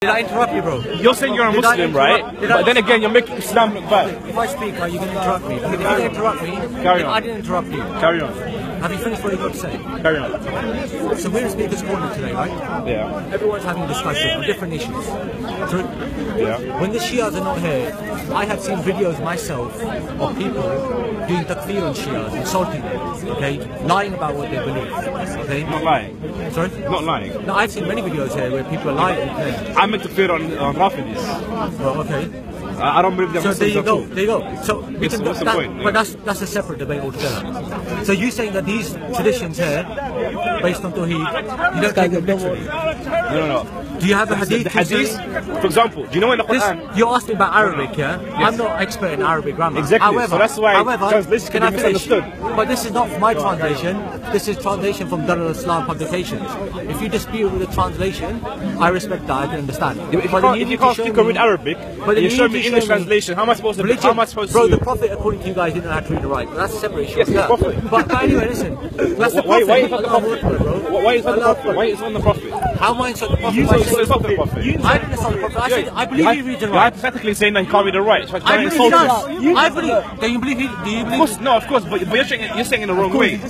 Did I interrupt you, bro? You're saying you're a Did Muslim, right? But then again, you're making Islam look bad. If I speak, are you going to interrupt me? If you didn't interrupt me, Carry on. I didn't interrupt you. Carry on. Have you finished what you got to say? Carry on. So we're in Speaker's Corner today, right? Yeah. Everyone's having a discussion on different issues. Yeah. When the Shias are not here, I have seen videos myself of people doing takfir on Shias, insulting them, okay? Lying about what they believe, okay? Not lying. Sorry? Not lying. No, I've seen many videos here where people are lying. Okay? I meant to fear on, on Rafidis. Well, okay. I, don't believe they're So there you go. all. There you go. So we What's- can, what's the that- point? But that's that's a separate debate altogether. So you're saying that these traditions here, based on Tawheed, you don't take them literally. No, no, no. Do you have a The hadith? to hadith, for example, do you know in the This, Quran? you're asking about Arabic, yeah? I'm not expert in Arabic grammar. Exactly. However, So that's why however, translation can can be misunderstood. But this is not my translation. This is translation from Darussalam publications. If you dispute with the translation, I respect that. I can understand. If you But can't, you if you can't speak or read Arabic, But you you show me English me- translation, how am I supposed to? Religion, How am I supposed bro, to? the Prophet, according to you guys, didn't know how to read and write. That's a separate issue. Yes, the Yeah. Prophet. But, but anyway, listen. That's the Prophet. why that the Allahu Prophet? Akbar, bro. Why- is that the Prophet? Why is on the Prophet? How am I insult the Prophet? You saying- it's not the Prophet. I didn't the Prophet. I said I believe he reads and You're hypothetically saying that he can't read write. So I believe he does. I believe. Do you believe he? Do you Of believe? course, no, of course, but, you're saying you're saying it the wrong way.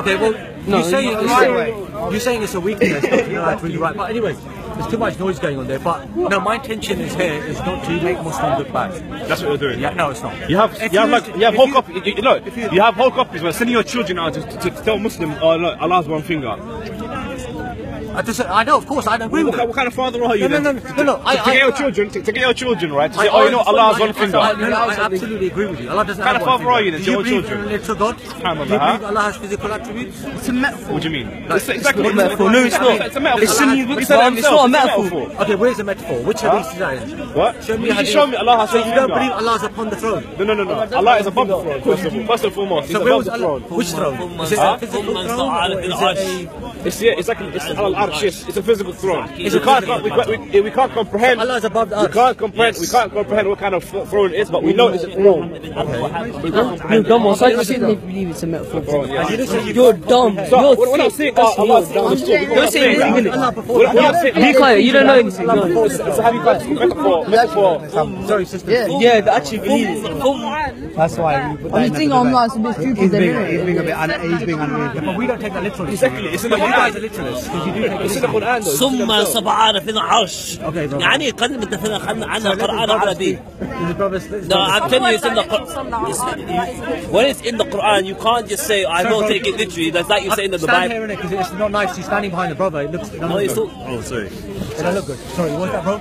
Okay, well, you say it the right way. You're saying it's a weakness, not to know how to read and write. But anyway, there's too much noise going on there. But no, my intention is here is not to make Muslims look bad. That's what you're doing. Yeah, no, it's not. You have If you have you- like you have whole you- copies. You, you know, you have whole copies. But sending your children out to, to, to tell Muslims, oh look, Allah's one finger. I, just, I know, of course, I don't agree with kind- it. what kind of father are you? No, no, then? no, no, no. I, to I, get your I- children, to, to get your children, right? To say, oh, you know, I- Allah's I- one finger. I, no, no, I absolutely agree with you. Allah doesn't Kind have of father are you finger. then Do to you believe in a literal God? Do you believe? Allah has physical attributes? It's a metaphor. What do you mean? It's exactly it's what metaphor. No, it's not. It's a metaphor. It's in- He said it it's himself. not a metaphor. Okay, where's the metaphor? Which hadith is that in? What? Show me hadith. show me Allah has So you don't believe Allah is upon the throne? No, no, no, no. Allah is above the throne, first of all. First and foremost, He's above the throne. Which throne? Is it a physical throne or is it a... It's yeah, it's like it's al arsh. Yes, it's a physical throne. We It's a can't, we, can't- we, we can't comprehend. Allah is above the We can't comprehend. We can't comprehend what kind of throne it is, but we know it's a throne. You're dumb. I you said they believe it's a metaphor. bro. Yeah. You didn't say you- You're dumb. So You're we're not saying oh, Allah is you're down the dumb. street. We're You're not saying saying Allah before. We're not saying Be quiet. You don't know anything. No. It's a happy metaphor. Metaphor. Sorry, sister. Yeah, they actually believe. That's why we put that I'm in just thinking the online, a bit He's stupid. being, he's being a bit, un- he's being unreasonable. But we don't take that literally. Exactly. It's in the But you ثم سبعان في عرش يعني قد تفهم عن القرآن العربي No, I'm القرآن you, it's in you can't just say, I don't take it literally. That's like you say in the Bible. stand here in it because It's not nice, you're standing behind the brother. It looks. No, it's all. Oh, sorry. Good. It don't look good. Sorry, what's that, bro?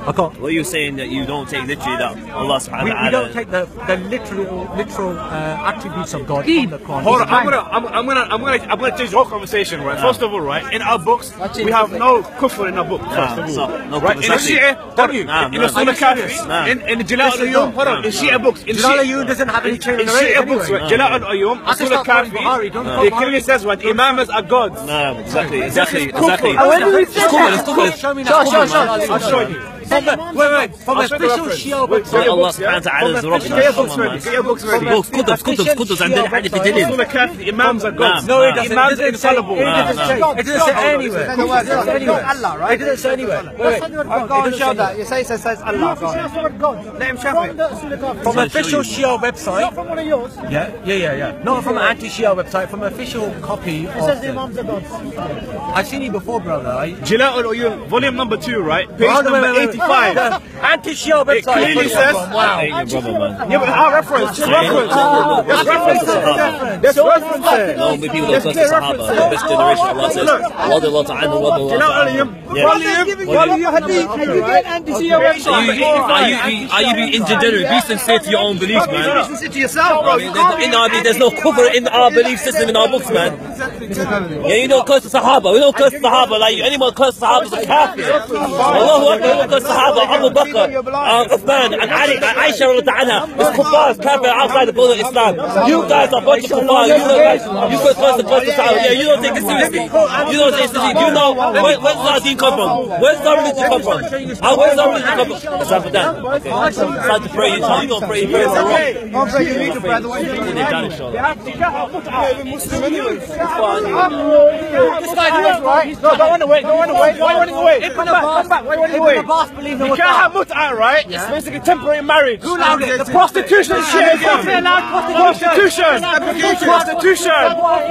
I can't. What are you saying that you don't take literally that Allah subhanahu We, wa we don't ta'ala? take the, the literal literal uh, attributes of God from the Quran. Hold on, I'm gonna, I'm, I'm gonna, I'm gonna, I'm gonna change the whole conversation, right? First of all, right, in our books, we have no kufr in our book. First of so, all, no right? In the. Shia, hold on, Nah, in nah. the Sunnah Are? Kafi, in in the Jalal al-Uyum, hold on, in Shia books, in Jalal Shia- al-Uyum doesn't have any chain in in the Shia books, anyway. right? Jalal al-Uyum, Sunnah start Kafi, don't it clearly says what imams are gods. Nah, exactly, exactly, This is kufr. exactly. And when did we It's kufr, it's kufr. Show me Sure, now from the wait, wait, from the official Shia website. الله سبحانه وتعالى is ربنا. كتب كتب كتب عندنا حاجة في الدليل. Imams are gods. No, it doesn't. Imams are infallible. It doesn't say anywhere. It doesn't say anywhere. It doesn't say anywhere. Wait, wait. It says From the official Shia website. From one of yours. Yeah, yeah, yeah, yeah. Not from an anti-Shia website. From an official copy. It says the Imams are gods. I've seen you before, brother. Jila'ul volume number two, right? Page number 80 fine. Anti-Shia website. It clearly says. Wow. Yeah, but our reference. Just reference. There's references. There's references. No, people don't trust the Sahaba. The best generation Allah says. Wadi Allah ta'ala, wadi Allah ta'ala. You know, Ali, your hadith, and you get anti-Shia website. Are you being ingenuity? Be sincere to your own beliefs, man. Be sincere to yourself, bro. There's no kufr in our belief system, in our books, man. Yeah, you don't curse the Sahaba. We don't curse the Sahaba like. Anyone curse the Sahaba is a kafir. Allahu Akbar, we don't curse the Sahaba, Abu Bakr, uh, Uthman, and Ali, and Aisha anha, is kuffar, kafir outside the border of Islam. You guys are a bunch of kuffar. You guys, you guys first the Sahaba. Yeah, you don't take it seriously. You don't take it seriously. You know where, where's our deen come from? Where's our religion come from? Uh, where's our religion come from? It's Ramadan. Okay. It's time to pray. You don't pray. You pray for wrong. Don't pray, you need to pray. They've done it, inshallah. This guy right? No, don't run away. Don't run away. Why are you running away? Come back. Come back. Why are you running away? You can't have mut'ah, right? It's basically temporary marriage. Who allowed it? The prostitution shit. Prostitution. Prostitution.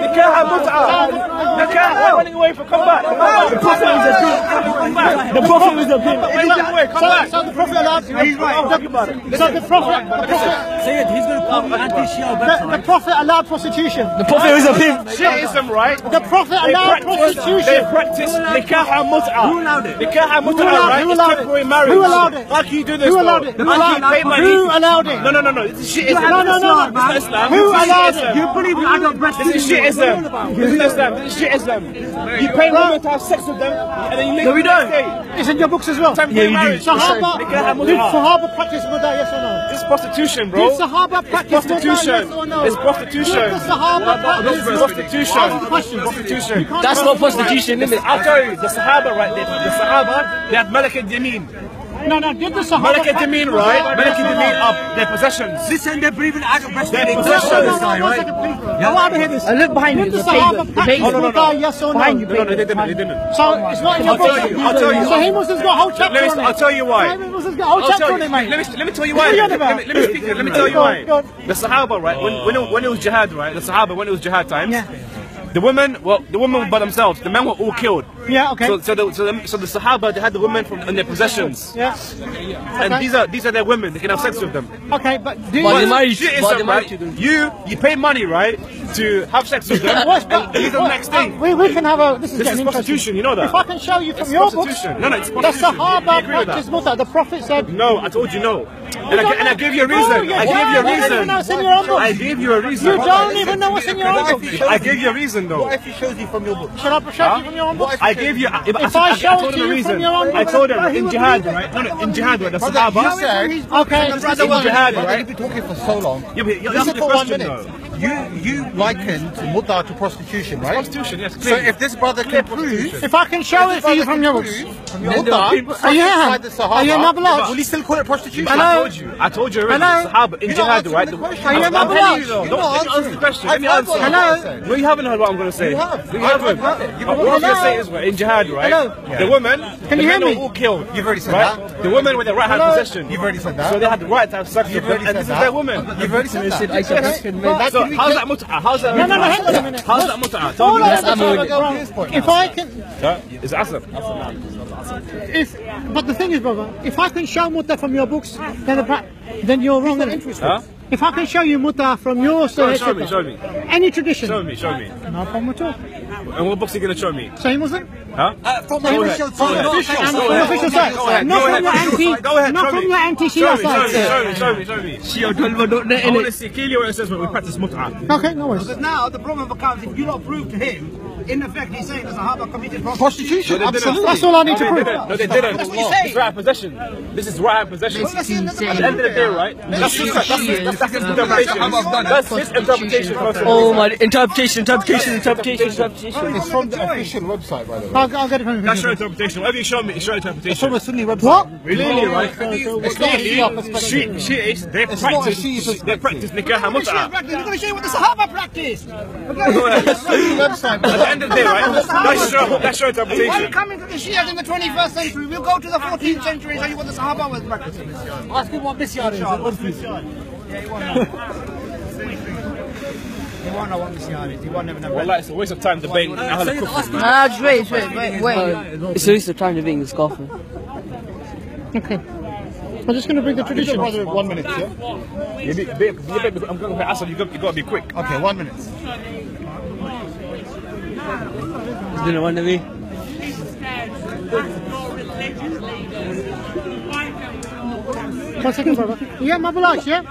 You can't have mut'ah. You can't. Why are running away from? Come back. The prophet is a Come. The prophet is a are running away? Come back. So the Prophet allowed He's right. Talk about it. So the Prophet, Say it, he's going to call me anti-Shia the. Prophet allowed prostitution. The prophet is a pimp. Shiism, right? The Prophet allowed practice, they prostitution. practice nikah and mut'ah. Who allowed it? Nikah and Who mut'ah, allowed- right? It's allowed it? temporary marriage. Who allowed it? How can you do this, Who allowed it? Who allowed it? Who allowed it? No, no, no, no. This is Shiism. No, no, no. It's not Islam. Who allowed it? You believe in adult breastfeeding? This is Shiism. This is Islam. This is Shiism. You pay women to have sex with them, and then you leave No, we don't. It's in your books as well. Temporary marriage. Sahaba, Nikah and did. Sahaba practice mut'ah, yes or no? This prostitution, bro. Did Sahaba practice mut'ah, prostitution. yes or no? It's prostitution. Did the Sahaba practice This is prostitution. Ask the question. Prostitution. That's not prostitution, is it? I'll tell you, the Sahaba, right? They, the Sahaba, they had Malak al-Yamin. No, no, did the Sahaba Malak al-Yamin, right? Malak al-Yamin are their possessions. Listen, they're breathing adult Their breastfeeding. possessions. No, no, one second, please. I want to hear this. I look behind you. Did the The Sahaba paper. The practice paper. no, no. mut'ah, yes or no? Behind you, No, no, they didn't. They didn't. So it's not in your I'll tell book. you, I'll tell you. Sahih Muslim's got a whole chapter Let me- on it. I'll tell you why. Sahih Muslim's got a whole I'll chapter tell on you. it, mate. Let me, let me tell you What why. are you on Let about? me, let me speak. Let me tell you Go on, why. go on. The Sahaba, right? When when it, when it was jihad, right? The Sahaba when it was jihad times. Yeah. The women, well, the women were by themselves. The men were all killed. Yeah, okay. So, so, the, so, the, so the Sahaba, they had the women from in their possessions, Yeah. and Okay. these are these are their women. They can have sex with them. Okay, but do But you... they married- but right? You you pay money, right, to have sex with them, What's and leave them next day. Uh, we, we can have a... This is This getting is prostitution, you know that. If I can show you from It's your books... No, no, it's The prostitution. You Sahaba agree with that? practiced mut'ah. The Prophet said... No, I told you no. And I, and I gave you a Oh, reason. yeah, I gave you a you don't even reason. know in your own book. I gave you a reason. You don't even know what's in your own book. I gave you a reason though. What if he shows you from your book? Shall I show you from your own book? I gave you. I, If I, I show told it him to the you from your own I told him in jihad, right? No, no, in jihad, right? The Sahaba. you said- Okay. In jihad, right? you've been talking for so long. Yeah, but you asked the one question minute. though. You you likened Muta to prostitution, right? Prostitution, yes. So if this brother can prove, If I can show it for you from your books. from your Muta, Are you inside the Are you Sahaba, Nabalaj? will he still call it prostitution? I told you. I told you already. Hello? Sahaba in You're jihad, right? the The- question. Are you I'm not allowed? Don't not let me answer the question. I've Let me heard answer. what Hello? you're saying. No, you haven't heard what I'm going to say. You have. You I haven't. haven't heard What I'm going to say is, right, in jihad, right? Hello? The women, Can you hear me? all killed. You've already said that. The women with the right hand Hello? possession. You've already said that. So they had the right to have sex with You've them, already and this is their woman. You've already said that. But- So how's that mut'ah? How's that? No, no, no, hang on a minute. How's that mut'ah? Tell me. I Yes, have to I'm say, with bro, Here's point If. I can, It's Asaf. if, but the thing is, brother, if I can show Mutta from your books, then the, then you're wrong. Huh? If I can show you Mutta from your Show, show me, show me. any tradition, Show me, show me. no problem at all. And what books are you going to show me? Sahih Muslim, Huh? Uh, from the official side, not and official from the official side, Go ahead, not from your ahead. anti, Go ahead, not show from me. your Show anti-Shia me, show me, side. show me, show me, show me. I want to see clearly where it says where we practice mut'ah. Okay, no worries. Because now the problem becomes if you don't prove to him, in effect he's saying the Sahaba committed prostitution. prostitution. No. Absolutely. That's all I need No, to prove. didn't. No, they didn't. That's what he's saying. It's right hand possession. This is right hand possession. Well, that's the end of the At the end of the day, right? That's his, that's his, that's, that's his interpretation. That's his interpretation. first of all. Oh my, interpretation, interpretation, interpretation, interpretation. It's from the official website, by the way. I'll, I'll get it from That's your interpretation. Whatever you show me, it's your It's from a Sunni website. What? Clearly, right? It's not a Shia perspective. She, she is, they It's not a practice, Shia they practice nikah and What the Shia mut'ah. practice? We're going to show you what the Sahaba practiced. Sunni website. At the end of the day, right? That's your, that's your Why are you coming to the Shias in the 21st century? We'll go to the 14th century and show you what the Sahaba was practicing. Ask him what Misyar He won't know what Misyar is. He won't never know. Well, it's a waste of time debating Ahl al-Kufr. Ah, just wait, wait, wait, wait. It's a waste of time to be in this golfer. Okay. I'm just going to bring the tradition. Brother, one minute, yeah? You be- be- you be- I'm going to ask you, you got to be quick. Okay, one minute. He's gonna run to me. One second, brother. Yeah, Marble Arch, yeah?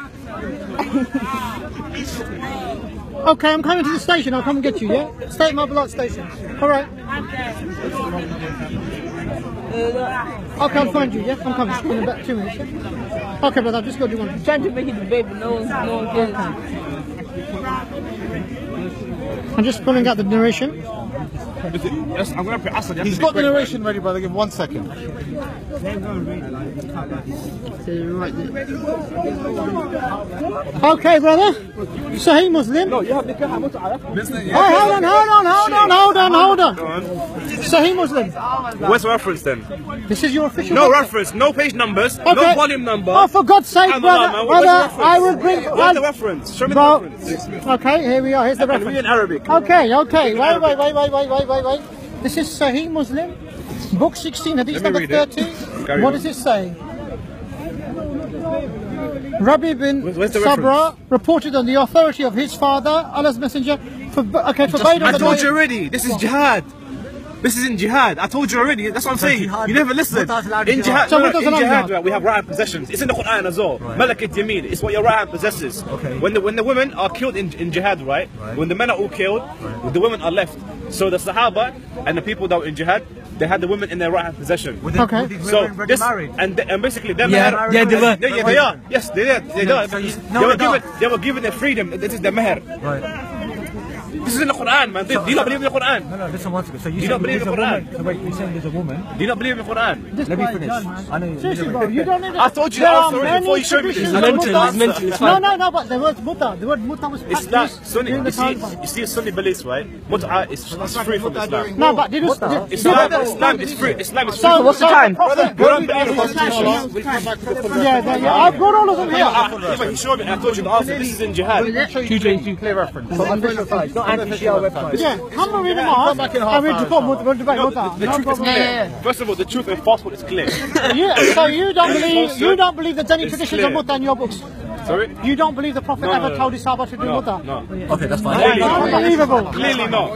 okay, I'm coming to the station. I'll come and get you, yeah? Stay at Marble Arch station. All right. Okay, I'll find you, yeah? I'm coming in about two minutes. yeah? Okay, brother, I'll just go do one. Trying to make it debate, but no one, no one cares. I'm just pulling out the narration. Yes, I'm gonna put Asad. you have He's got the narration ready, brother. Give him one second. Okay, brother. Sahih Muslim. No, you have nikah mut'ah. Oh, hold on, hold on, hold on, hold on, hold on. Sahih Muslim. Where's the reference then? This is your official. No website. reference, no page numbers, Okay. no volume number. Oh, for God's sake, Come brother, on, man, where's the brother. I will bring. Where's the I'll- reference? Show me Bro, the reference. okay, here we are. Here's the I can read reference. in Arabic. Okay, okay. Wait, wait, wait, wait, wait, wait, wait, wait. This is Sahih Muslim, book 16, hadith number 30. What on. does it say? Rabi' bin Where's- where's the Sabra reported on the authority of his father, Allah's messenger, for, okay, forbade on I the told day- you already. This is jihad. This is in jihad. I told you already. That's what I'm saying. You never listened. Muttah's allowed to In jihad. jihad, no, no, in jihad, jihad? right, we have right hand possessions. It's in the Quran as well. Malakat Yameen. It's what your right hand possesses. Okay. When the when the women are killed in, in jihad, right? When the men are all killed, the women are left. So the Sahaba and the people that were in jihad, they had the women in their right hand possession. Were they, Okay. were these So women already this married? and the, and basically them Yeah, meher- yeah, they were. Yeah, yeah, they are. Yes, they are. They No, are. so you- They no, were they're given. not. They were given their freedom. This is the meher. Right. This is in the Quran, man. Do you not believe in the Quran? No, no, listen one second. So you, You don't believe in the woman. So wait, you're saying there's a woman. Do you not believe in the Quran? This Let me finish. done. I know you- Seriously, you bro, know- you don't need. I told you There the are answer many before you showed me this. traditions mental, it's mental, it's No, fine. no, no, but the word Muta, the word Muta was It's not Sunni. You see, you see Sunni beliefs, right? Mut'ah is, is free from Islam. No, but did you... did- Islam, Islam is free. Islam is free. So, what's the time? Quran believe in the constitution. Yeah, yeah, yeah, I've got all of them here. Yeah, but he showed me. I told you the answer. This is in jihad. Clear reference. Official site, not anti-Shia website. Yeah, come and read them off. back in half And we'll hour, debate Muta. We'll debate No, the, the No truth is problem. clear. First of all, the truth and falsehood is clear. You, so you don't believe you don't believe there's any It's traditions of clear. Muta in your books. Sorry? You don't believe the Prophet No, no, ever no. told his Sahaba to do No, Muta. no. Okay, that's fine. Clearly Unbelievable. Clearly not.